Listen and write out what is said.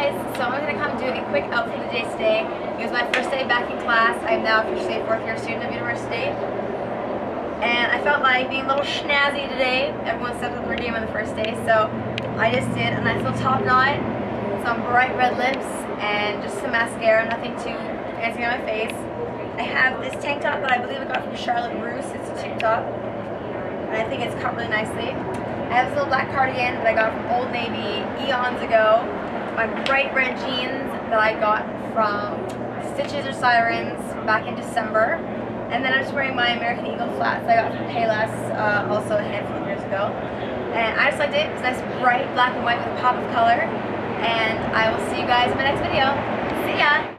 guys, so I'm going to come do a quick outfit of the day today. It was my first day back in class. I am now officially a fourth year student of university. And I felt like being a little snazzy today. Everyone stepped up their game on the first day, so I just did a nice little top knot, some bright red lips, and just some mascara, nothing too fancy on my face. I have this tank top that I believe I got from Charlotte Russe. It's a tube top, and I think it's cut really nicely. I have this little black cardigan that I got from Old Navy eons ago. My bright red jeans that I got from Stitches or Sirens back in December. And then I'm just wearing my American Eagle flats I got from Payless uh, also a handful of years ago. And I just liked it. It's nice bright black and white with a pop of color. And I will see you guys in my next video. See ya!